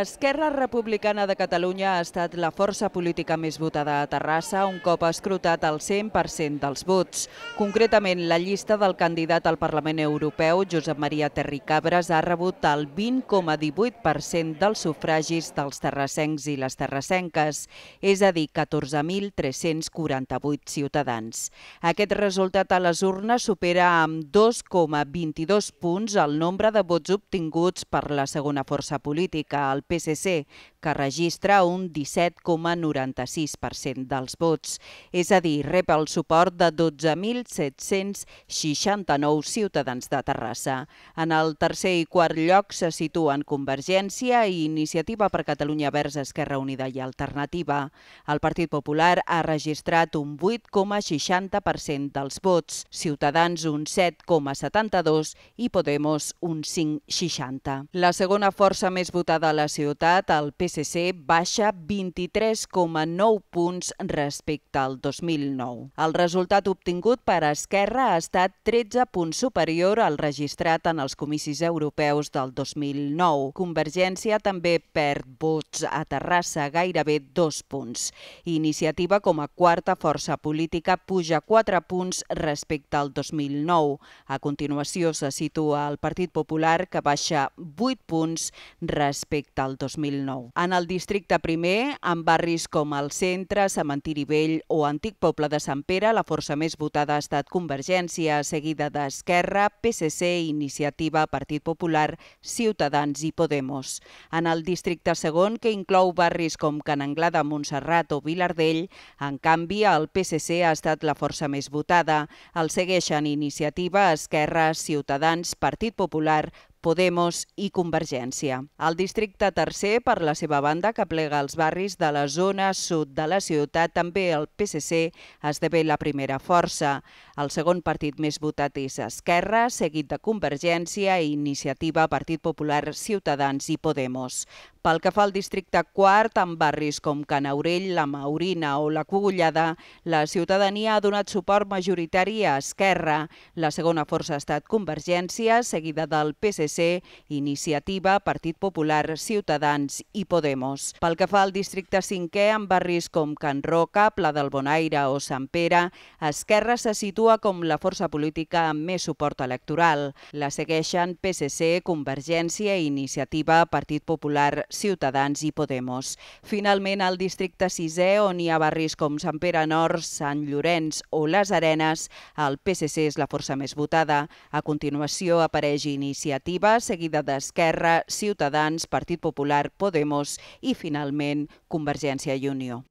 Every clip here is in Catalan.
Esquerra Republicana de Catalunya ha estat la força política més votada a Terrassa un cop ha escrutat el 100% dels vots. Concretament, la llista del candidat al Parlament Europeu, Josep Maria Terricabres, ha rebut el 20,18% dels sufragis dels terrassencs i les terrassenques, és a dir, 14.348 ciutadans. Aquest resultat a les urnes supera amb 2,22 punts el nombre de vots obtinguts per la segona força política, el PSC, que registra un 17,96% dels vots, és a dir, rep el suport de 12.769 ciutadans de Terrassa. En el tercer i quart lloc se situen Convergència i Iniciativa per Catalunya Verds, Esquerra Unida i Alternativa. El Partit Popular ha registrat un 8,60% dels vots, Ciutadans un 7,72% i Podemos un 5,60%. La segona força més votada a la ciutat, el PSC, baixa 23,9 punts respecte al 2009. El resultat obtingut per Esquerra ha estat 13 punts superior al registrat en els comicis europeus del 2009. Convergència també perd vots a Terrassa, gairebé dos punts. Iniciativa, com a quarta força política, puja 4 punts respecte al 2009. A continuació se situa el Partit Popular, que baixa 8 punts respecte al 2009. En el districte primer, en barris com el Centre, Cementiri Vell o Antic Poble de Sant Pere, la força més votada ha estat Convergència, seguida d'Esquerra, PSC, Iniciativa, Partit Popular, Ciutadans i Podemos. En el districte segon, que inclou barris com Can Anglada, Montserrat o Vilardell, en canvi, el PSC ha estat la força més votada. El segueixen Iniciativa, Esquerra, Ciutadans, Partit Popular, Podemos i Convergència. El districte tercer, per la seva banda, que plega els barris de la zona sud de la ciutat, també el PSC esdevé la primera força. El segon partit més votat és Esquerra, seguit de Convergència, Iniciativa, Partit Popular, Ciutadans i Podemos. Pel que fa al districte quart, en barris com Can Aurell, la Maurina o la Cogullada, la ciutadania ha donat suport majoritari a Esquerra. La segona força ha estat Convergència, seguida del PSC, Iniciativa, Partit Popular, Ciutadans i Podemos. Pel que fa al districte cinquè, en barris com Can Roca, Pla del Bonaire o Sant Pere, Esquerra se situa com la força política amb més suport electoral. La segueixen PSC, Convergència, Iniciativa, Partit Popular, Ciutadans i Podemos. Finalment, al districte 6è, on hi ha barris com Sant Pere Nord, Sant Llorenç o Les Arenes, el PSC és la força més votada. A continuació apareix Iniciativa, seguida d'Esquerra, Ciutadans, Partit Popular, Podemos i, finalment, Convergència i Unió.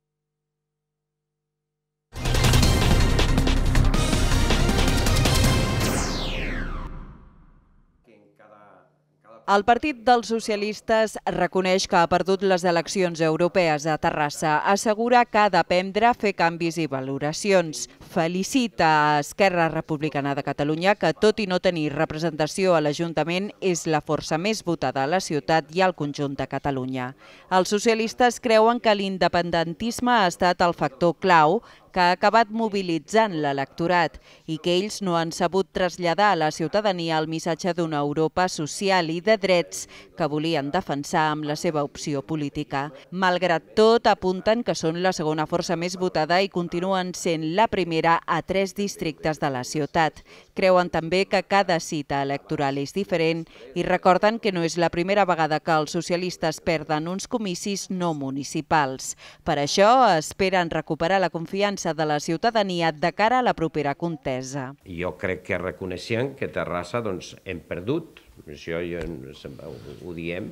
El Partit dels Socialistes reconeix que ha perdut les eleccions europees a Terrassa. Assegura que ha d'aprendre a fer canvis i valoracions. Felicita a Esquerra Republicana de Catalunya que, tot i no tenir representació a l'Ajuntament, és la força més votada a la ciutat i al conjunt de Catalunya. Els socialistes creuen que l'independentisme ha estat el factor clau que ha acabat mobilitzant l'electorat i que ells no han sabut traslladar a la ciutadania el missatge d'una Europa social i de drets que volien defensar amb la seva opció política. Malgrat tot, apunten que són la segona força més votada i continuen sent la primera a tres districtes de la ciutat. Creuen també que cada cita electoral és diferent i recorden que no és la primera vegada que els socialistes perden uns comicis no municipals. Per això esperen recuperar la confiança de la ciutadania de cara a la propera contesa. Jo crec que reconeixem que Terrassa doncs, hem perdut, això jo, ho diem,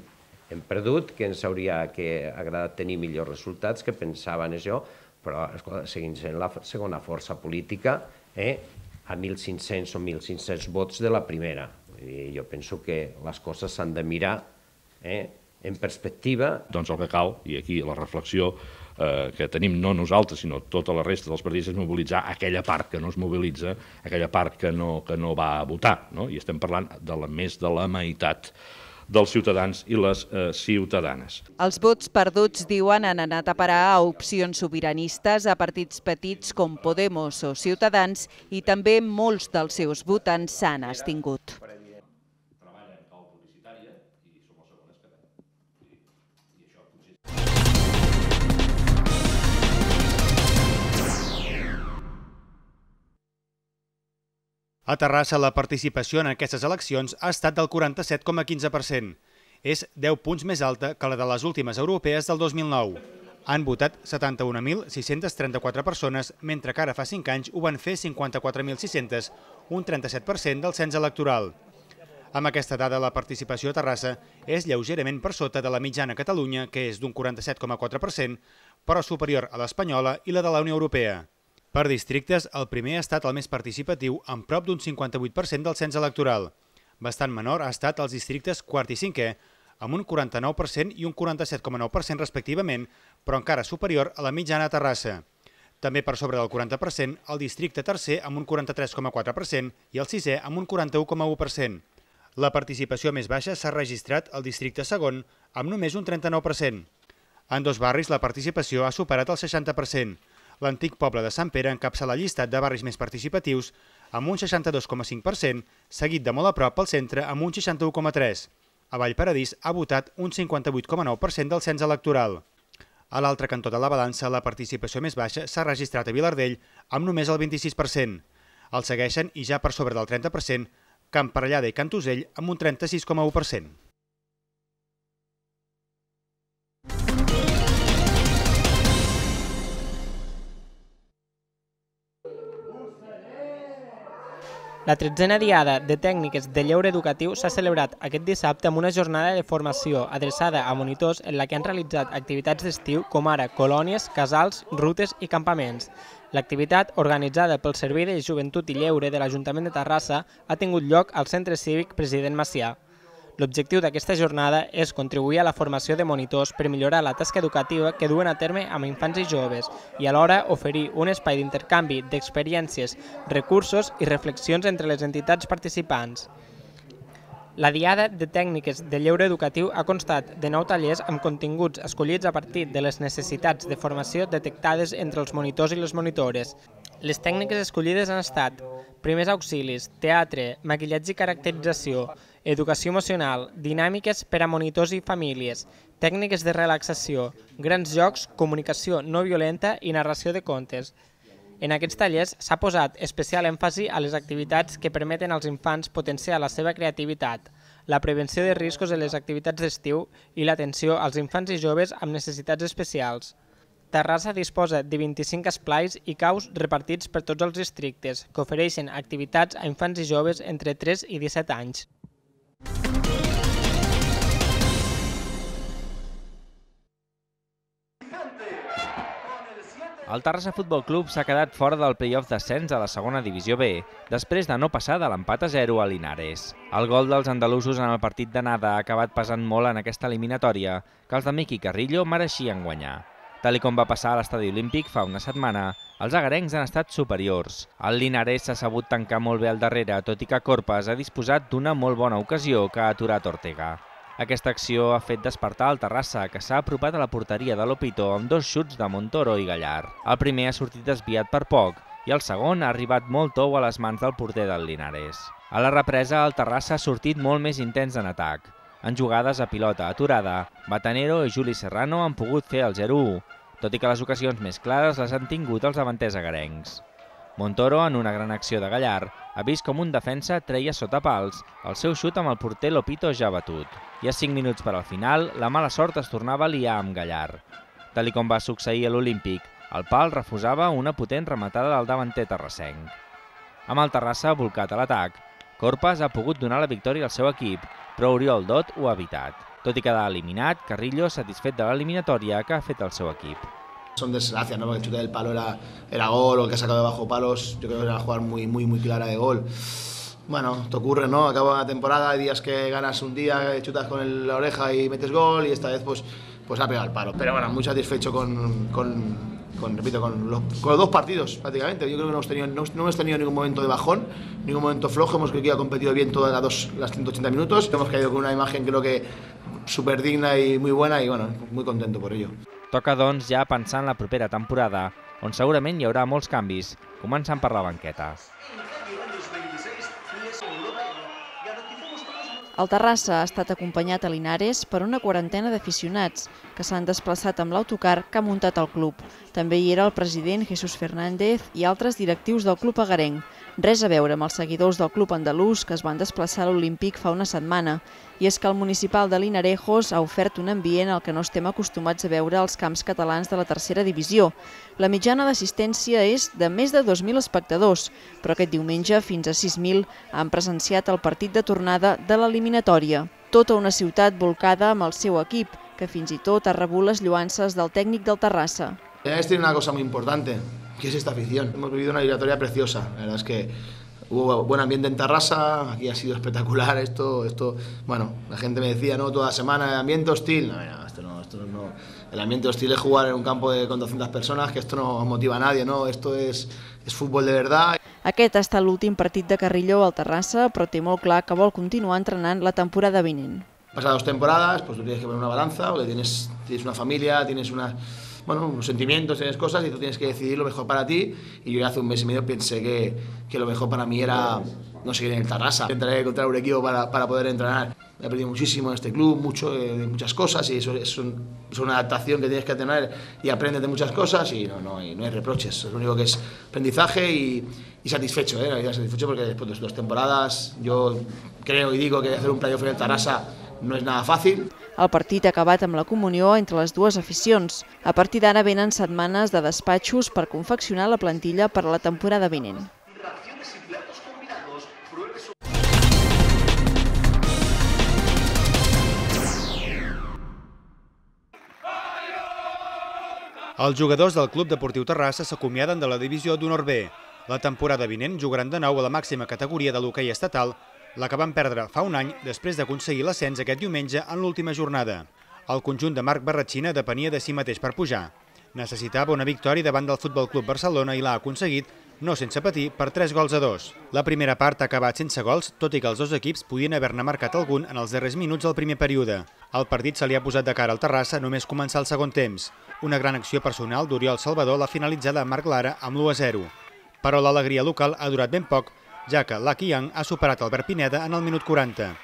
hem perdut, que ens hauria que agradat tenir millors resultats, que pensaven això, però escolta, sent la segona força política, eh, a 1.500 o 1.500 vots de la primera. I jo penso que les coses s'han de mirar eh, en perspectiva. Doncs el que cal, i aquí la reflexió eh, que tenim no nosaltres, sinó tota la resta dels partits, és mobilitzar aquella part que no es mobilitza, aquella part que no, que no va a votar. No? I estem parlant de la més de la meitat dels ciutadans i les eh, ciutadanes. Els vots perduts, diuen, han anat a parar a opcions sobiranistes, a partits petits com Podemos o Ciutadans i també molts dels seus votants s'han abstingut. A Terrassa la participació en aquestes eleccions ha estat del 47,15%. És 10 punts més alta que la de les últimes europees del 2009. Han votat 71.634 persones, mentre que ara fa 5 anys ho van fer 54.600, un 37% del cens electoral. Amb aquesta dada, la participació a Terrassa és lleugerament per sota de la mitjana Catalunya, que és d'un 47,4%, però superior a l'espanyola i la de la Unió Europea. Per districtes, el primer ha estat el més participatiu, amb prop d'un 58% del cens electoral. Bastant menor ha estat els districtes quart i cinquè, amb un 49% i un 47,9% respectivament, però encara superior a la mitjana a Terrassa. També per sobre del 40% el districte tercer amb un 43,4% i el sisè amb un 41,1%. La participació més baixa s'ha registrat al districte segon, amb només un 39%. En dos barris la participació ha superat el 60%. L'antic poble de Sant Pere encapça la llistat de barris més participatius amb un 62,5%, seguit de molt a prop pel centre amb un 61,3%. A Vallparadís ha votat un 58,9% del cens electoral. A l'altre cantó de la balança, la participació més baixa s'ha registrat a Vilardell amb només el 26%. El segueixen i ja per sobre del 30% Camp Parellada i Cantosell amb un 36,1%. La tretzena diada de tècniques de lleure educatiu s'ha celebrat aquest dissabte amb una jornada de formació adreçada a monitors en la que han realitzat activitats d'estiu com ara colònies, casals, rutes i campaments. L'activitat, organitzada pel Servei de Joventut i Lleure de l'Ajuntament de Terrassa, ha tingut lloc al Centre Cívic President Macià. L'objectiu d'aquesta jornada és contribuir a la formació de monitors per millorar la tasca educativa que duen a terme amb infants i joves i alhora oferir un espai d'intercanvi d'experiències, recursos i reflexions entre les entitats participants. La Diada de Tècniques de Lleure Educatiu ha constat de nou tallers amb continguts escollits a partir de les necessitats de formació detectades entre els monitors i les monitores. Les tècniques escollides han estat primers auxilis, teatre, maquillatge i caracterització, educació emocional, dinàmiques per a monitors i famílies, tècniques de relaxació, grans jocs, comunicació no violenta i narració de contes. En aquests tallers s'ha posat especial èmfasi a les activitats que permeten als infants potenciar la seva creativitat, la prevenció de riscos en les activitats d'estiu i l'atenció als infants i joves amb necessitats especials. Terrassa disposa de 25 esplais i caus repartits per tots els districtes, que ofereixen activitats a infants i joves entre 3 i 17 anys. El Terrassa Futbol Club s'ha quedat fora del play-off d'ascens a la segona divisió B, després de no passar de l'empat a 0 a Linares. El gol dels andalusos en el partit d'anada ha acabat pesant molt en aquesta eliminatòria, que els de Miqui Carrillo mereixien guanyar. Tal com va passar a l'estadi olímpic fa una setmana, els agarencs han estat superiors. El Linares s'ha sabut tancar molt bé al darrere, tot i que Corpes ha disposat d'una molt bona ocasió que ha aturat Ortega. Aquesta acció ha fet despertar el Terrassa, que s'ha apropat a la porteria de l'Opito amb dos xuts de Montoro i Gallar. El primer ha sortit desviat per poc i el segon ha arribat molt tou a les mans del porter del Linares. A la represa, el Terrassa ha sortit molt més intens en atac. En jugades a pilota aturada, Batanero i Juli Serrano han pogut fer el 0-1, tot i que les ocasions més clares les han tingut els davanters agarencs. Montoro, en una gran acció de Gallar, ha vist com un defensa treia sota pals el seu xut amb el porter Lopito ja batut. I a 5 minuts per al final, la mala sort es tornava a liar amb Gallar. Tal com va succeir a l'Olímpic, el pal refusava una potent rematada del davanter terrassenc. Amb el Terrassa volcat a l'atac, Corpas ha pogut donar la victòria al seu equip, però Oriol Dot ho ha evitat. Tot i quedar eliminat, Carrillo satisfet de l'eliminatòria que ha fet el seu equip. Son desgracias, ¿no? Porque el chute del palo era, era gol, o el que ha sacado de bajo palos, yo creo que era jugada muy, muy, muy clara de gol. Bueno, te ocurre, ¿no? Acaba la temporada, hay días que ganas un día, chutas con el, la oreja y metes gol, y esta vez pues, pues ha pegado el palo. Pero bueno, muy satisfecho con, con, con repito, con los, con los, dos partidos prácticamente. Yo creo que no hemos, tenido, no, no, hemos tenido ningún momento de bajón, ningún momento flojo. Hemos creo que ha competido bien todas las, dos, las 180 minutos. Hemos caído con una imagen creo que súper digna y muy buena y bueno, muy contento por ello. Toca, doncs, ja pensar en la propera temporada, on segurament hi haurà molts canvis, començant per la banqueta. El Terrassa ha estat acompanyat a Linares per una quarantena d'aficionats que s'han desplaçat amb l'autocar que ha muntat el club. També hi era el president Jesús Fernández i altres directius del club agarenc. Res a veure amb els seguidors del club andalús que es van desplaçar a l'Olímpic fa una setmana. I és que el municipal de Linarejos ha ofert un ambient al que no estem acostumats a veure als camps catalans de la tercera divisió. La mitjana d'assistència és de més de 2.000 espectadors, però aquest diumenge fins a 6.000 han presenciat el partit de tornada de l'eliminatòria. Tota una ciutat volcada amb el seu equip, que fins i tot ha rebut les lluances del tècnic del Terrassa. Este tiene una cosa muy importante, que es esta afición. Hemos vivido una eliminatoria preciosa. La verdad es que hubo buen ambiente en Tarrasa, aquí ha sido espectacular esto, esto, bueno, la gente me decía, no, toda semana ambiente hostil, no, no, esto no, esto no, el ambiente hostil es jugar en un campo de, con 200 personas, que esto no motiva a nadie, no, esto es, es fútbol de verdad. Aquest ha estat l'últim partit de Carrillo al Terrassa, però té molt clar que vol continuar entrenant la temporada vinent. Pasadas dos temporadas, pues tú tienes que poner una balanza, porque tienes, tienes una familia, tienes una, bueno, unos sentimientos, tienes cosas y tú tienes que decidir lo mejor para ti. Y yo hace un mes y medio pensé que, que lo mejor para mí era no seguir en el Tarrasa. Intentaré encontrar un equipo para, para poder entrenar. He aprendido muchísimo en este club, mucho de muchas cosas y eso es, un, es, una adaptación que tienes que tener y aprendes de muchas cosas y no, no, hay, no hay reproches. Lo único que es aprendizaje y, y satisfecho, ¿eh? satisfecho porque después de dos temporadas yo creo y digo que hacer un playoff en el Tarrasa no és nada fàcil. El partit ha acabat amb la comunió entre les dues aficions. A partir d'ara venen setmanes de despatxos per confeccionar la plantilla per a la temporada vinent. Els jugadors del Club Deportiu Terrassa s'acomiaden de la divisió d'honor B. La temporada vinent jugaran de nou a la màxima categoria de l'hoquei estatal la que van perdre fa un any després d'aconseguir l'ascens aquest diumenge en l'última jornada. El conjunt de Marc Barratxina depenia de si mateix per pujar. Necessitava una victòria davant del Futbol Club Barcelona i l'ha aconseguit, no sense patir, per 3 gols a 2. La primera part ha acabat sense gols, tot i que els dos equips podien haver-ne marcat algun en els darrers minuts del primer període. El partit se li ha posat de cara al Terrassa només començar el segon temps. Una gran acció personal d'Oriol Salvador l'ha finalitzada a Marc Lara amb l'1 a 0. Però l'alegria local ha durat ben poc ja que Young ha superat Albert Pineda en el minut 40.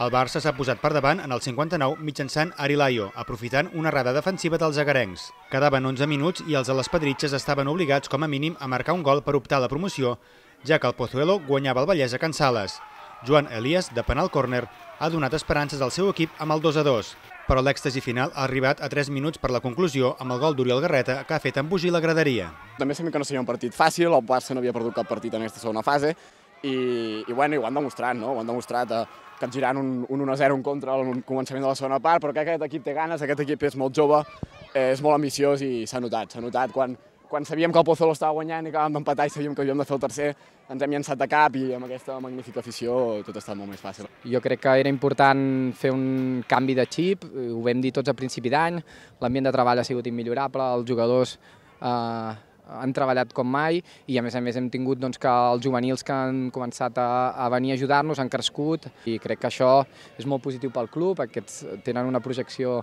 El Barça s'ha posat per davant en el 59 mitjançant Arilaio, aprofitant una errada defensiva dels agarencs. Quedaven 11 minuts i els de les Pedritxes estaven obligats com a mínim a marcar un gol per optar a la promoció, ja que el Pozuelo guanyava el Vallès a Can Sales. Joan Elias, de penal córner, ha donat esperances al seu equip amb el 2 a 2, però l'èxtasi final ha arribat a 3 minuts per la conclusió amb el gol d'Oriol Garreta que ha fet embogir la graderia. També sabem que no seria un partit fàcil, el Barça no havia perdut cap partit en aquesta segona fase i, i, bueno, i ho han demostrat, no? Ho han demostrat eh, girant un, un 1-0 en contra al començament de la segona part, però que aquest equip té ganes, aquest equip és molt jove, eh, és molt ambiciós i s'ha notat, s'ha notat quan, quan sabíem que el Pozuelo estava guanyant i acabàvem d'empatar i sabíem que havíem de fer el tercer, ens hem llançat de cap i amb aquesta magnífica afició tot ha estat molt més fàcil. Jo crec que era important fer un canvi de xip, ho vam dir tots a principi d'any, l'ambient de treball ha sigut immillorable, els jugadors eh, han treballat com mai i a més a més hem tingut doncs, que els juvenils que han començat a, a venir a ajudar-nos han crescut i crec que això és molt positiu pel club, aquests tenen una projecció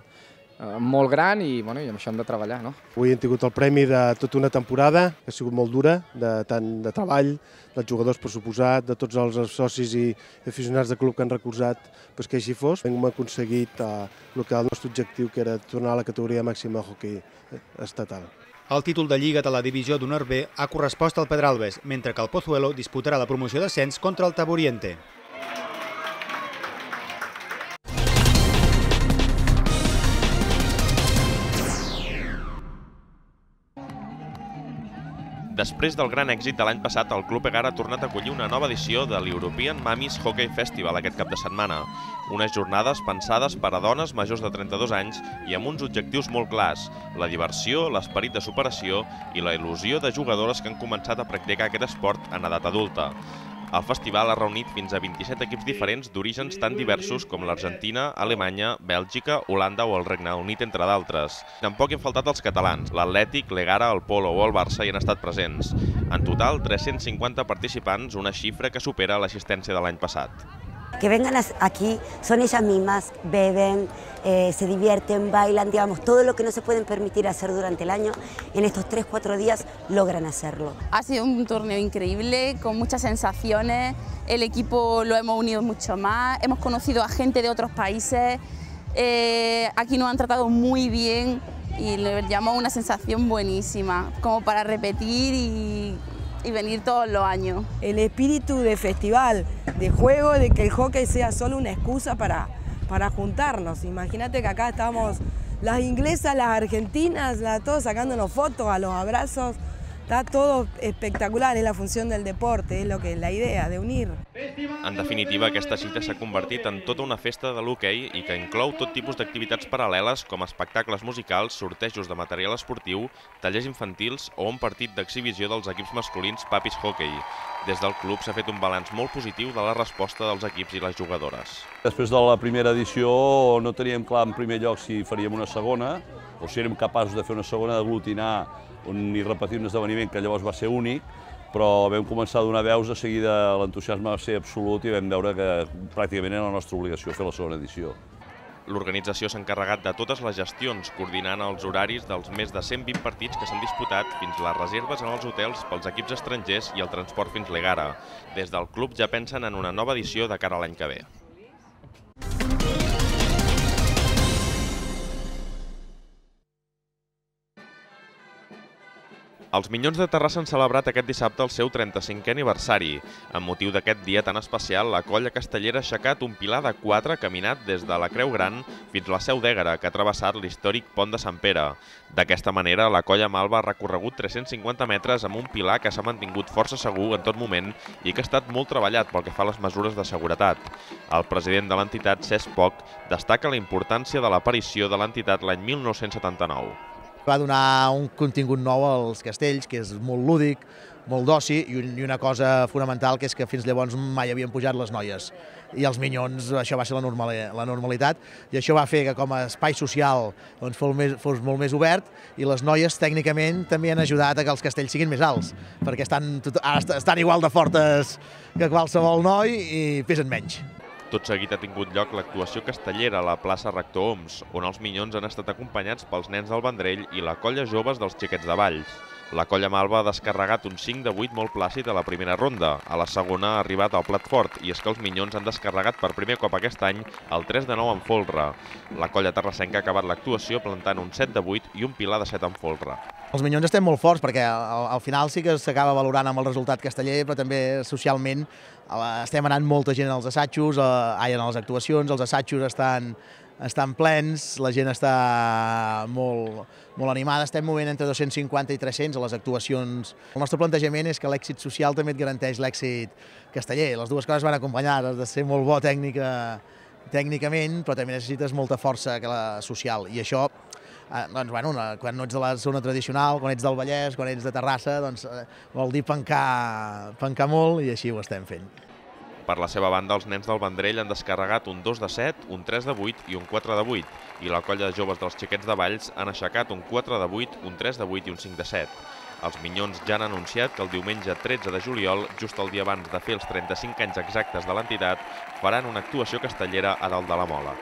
eh, molt gran i, bueno, i amb això hem de treballar. No? Avui hem tingut el premi de tota una temporada, que ha sigut molt dura, de, tant de treball, dels jugadors per suposat, de tots els socis i aficionats de club que han recolzat pues, que així fos. Hem aconseguit eh, el que el nostre objectiu, que era tornar a la categoria màxima de hockey estatal. El títol de Lliga de la Divisió d'Honor B ha correspost al Pedralbes, mentre que el Pozuelo disputarà la promoció d'ascens contra el Taboriente. Després del gran èxit de l'any passat, el Club Egar ha tornat a acollir una nova edició de l'European Mamis Hockey Festival aquest cap de setmana. Unes jornades pensades per a dones majors de 32 anys i amb uns objectius molt clars, la diversió, l'esperit de superació i la il·lusió de jugadores que han començat a practicar aquest esport en edat adulta. El festival ha reunit fins a 27 equips diferents d'orígens tan diversos com l'Argentina, Alemanya, Bèlgica, Holanda o el Regne Unit, entre d'altres. Tampoc han faltat els catalans. L'Atlètic, l'Egara, el Polo o el Barça hi han estat presents. En total, 350 participants, una xifra que supera l'assistència de l'any passat. Que vengan aquí, son ellas mismas, beben, eh, se divierten, bailan, digamos, todo lo que no se pueden permitir hacer durante el año, en estos 3, 4 días logran hacerlo. Ha sido un torneo increíble, con muchas sensaciones, el equipo lo hemos unido mucho más, hemos conocido a gente de otros países, eh, aquí nos han tratado muy bien y le llamó una sensación buenísima, como para repetir y y venir todos los años. El espíritu de festival, de juego, de que el hockey sea solo una excusa para, para juntarnos. Imagínate que acá estamos las inglesas, las argentinas, la, todos sacándonos fotos, a los abrazos. Está todo espectacular, és la funció del deporte, és lo que, la idea de unir. En definitiva, aquesta cita s'ha convertit en tota una festa de l'hoquei i que inclou tot tipus d'activitats paral·leles com espectacles musicals, sortejos de material esportiu, tallers infantils o un partit d'exhibició dels equips masculins Papis Hockey. Des del club s'ha fet un balanç molt positiu de la resposta dels equips i les jugadores. Després de la primera edició no teníem clar en primer lloc si faríem una segona o si érem capaços de fer una segona d'aglutinar i repetir un esdeveniment que llavors va ser únic, però vam començar a donar veus, de seguida l'entusiasme va ser absolut i vam veure que pràcticament era la nostra obligació fer la segona edició. L'organització s'ha encarregat de totes les gestions, coordinant els horaris dels més de 120 partits que s'han disputat fins les reserves en els hotels pels equips estrangers i el transport fins l'Egara. Des del club ja pensen en una nova edició de cara a l'any que ve. Els Minyons de Terrassa han celebrat aquest dissabte el seu 35è aniversari. Amb motiu d'aquest dia tan especial, la colla castellera ha aixecat un pilar de 4 caminat des de la Creu Gran fins a la Seu d'Ègara, que ha travessat l'històric pont de Sant Pere. D'aquesta manera, la colla Malva ha recorregut 350 metres amb un pilar que s'ha mantingut força segur en tot moment i que ha estat molt treballat pel que fa a les mesures de seguretat. El president de l'entitat, Cesc Poc, destaca la importància de l'aparició de l'entitat l'any 1979 va donar un contingut nou als castells, que és molt lúdic, molt d'oci, i una cosa fonamental, que és que fins llavors mai havien pujat les noies. I els minyons, això va ser la, normal, la normalitat, i això va fer que com a espai social doncs, fos, més, fos molt més obert, i les noies tècnicament també han ajudat a que els castells siguin més alts, perquè estan, estan igual de fortes que qualsevol noi i pesen menys. Tot seguit ha tingut lloc l'actuació castellera a la plaça Rector Oms, on els Minyons han estat acompanyats pels nens del Vendrell i la colla joves dels xiquets de Valls. La colla Malva ha descarregat un 5 de 8 molt plàcid a la primera ronda. A la segona ha arribat al plat fort i és que els Minyons han descarregat per primer cop aquest any el 3 de 9 en folre. La colla terrassenca ha acabat l'actuació plantant un 7 de 8 i un pilar de 7 en folre. Els Minyons estem molt forts perquè al, al final sí que s'acaba valorant amb el resultat casteller, però també socialment estem anant molta gent als assajos, eh, ai, en les actuacions, els assajos estan, estan plens, la gent està molt, molt animada, estem movent entre 250 i 300 a les actuacions. El nostre plantejament és que l'èxit social també et garanteix l'èxit casteller. Les dues coses van acompanyades, has de ser molt bo tècnica, tècnicament, però també necessites molta força social, i això eh, doncs, bueno, una, quan no ets de la zona tradicional, quan ets del Vallès, quan ets de Terrassa, doncs, eh, vol dir pencar, pencar molt i així ho estem fent. Per la seva banda, els nens del Vendrell han descarregat un 2 de 7, un 3 de 8 i un 4 de 8, i la colla de joves dels xiquets de Valls han aixecat un 4 de 8, un 3 de 8 i un 5 de 7. Els Minyons ja han anunciat que el diumenge 13 de juliol, just el dia abans de fer els 35 anys exactes de l'entitat, faran una actuació castellera a dalt de la Mola.